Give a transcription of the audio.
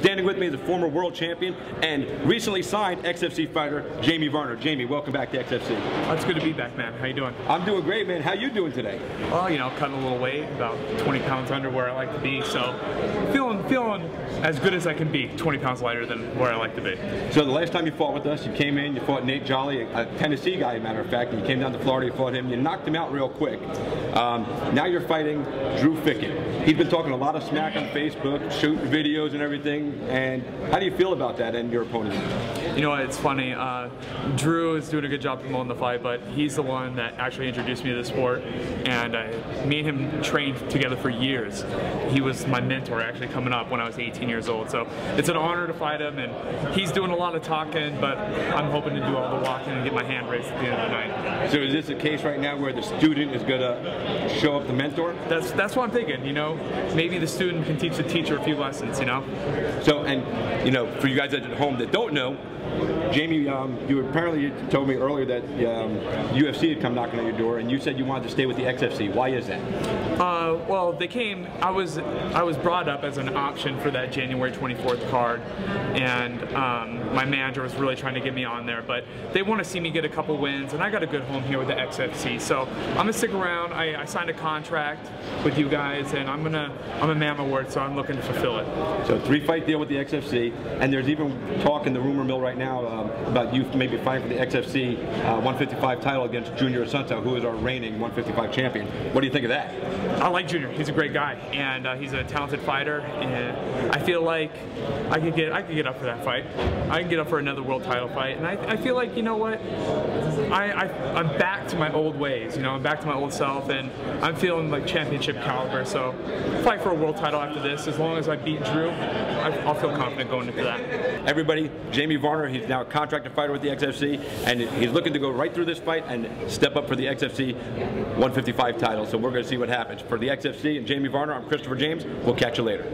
Standing with me is a former world champion and recently signed XFC fighter, Jamie Varner. Jamie, welcome back to XFC. Oh, it's good to be back, man. How you doing? I'm doing great, man. How you doing today? Well, you know, cutting a little weight, about 20 pounds under where I like to be, so feeling feeling as good as I can be, 20 pounds lighter than where I like to be. So the last time you fought with us, you came in, you fought Nate Jolly, a Tennessee guy, a matter of fact, and you came down to Florida, you fought him, you knocked him out real quick. Um, now you're fighting Drew Fickett. He's been talking a lot of smack on Facebook, shooting videos and everything, and how do you feel about that and your opponent? You know what, it's funny, uh, Drew is doing a good job promoting the fight, but he's the one that actually introduced me to the sport, and uh, me and him trained together for years. He was my mentor actually coming up when I was 18 years old, so it's an honor to fight him, and he's doing a lot of talking, but I'm hoping to do all the walking and get my hand raised at the end of the night. So is this a case right now where the student is going to show up the mentor? That's, that's what I'm thinking, you know, maybe the student can teach the teacher a few lessons, you know? So, and, you know, for you guys at home that don't know, Jamie, um, you apparently told me earlier that um, UFC had come knocking at your door, and you said you wanted to stay with the XFC. Why is that? Uh, well, they came. I was I was brought up as an option for that January 24th card, and um, my manager was really trying to get me on there. But they want to see me get a couple wins, and I got a good home here with the XFC. So I'm gonna stick around. I, I signed a contract with you guys, and I'm gonna I'm a man of my word, so I'm looking to fulfill it. So three fight deal with the XFC, and there's even talk in the rumor mill right now um, about you maybe fighting for the XFC uh, 155 title against Junior Assunção, who is our reigning 155 champion. What do you think of that? I like Junior. He's a great guy, and uh, he's a talented fighter. And I feel like I could get I could get up for that fight. I can get up for another world title fight, and I, I feel like you know what, I, I I'm back to my old ways. You know, I'm back to my old self, and I'm feeling like championship caliber. So fight for a world title after this. As long as I beat Drew, I, I'll feel confident going into that. Everybody, Jamie Varner, he's now a contracted fighter with the XFC, and he's looking to go right through this fight and step up for the XFC 155 title. So we're going to see what happens. For the XFC and Jamie Varner, I'm Christopher James. We'll catch you later.